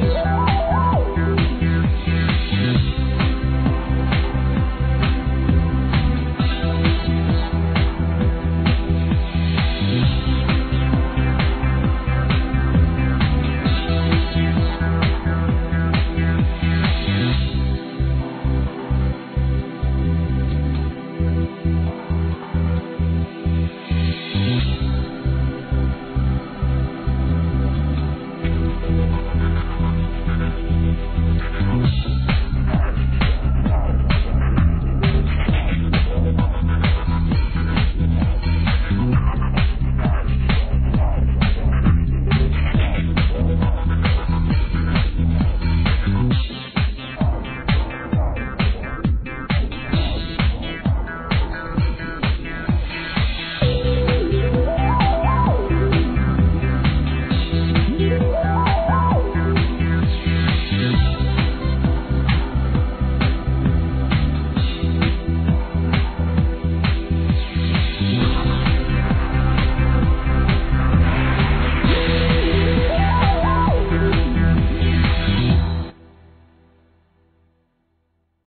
Yeah.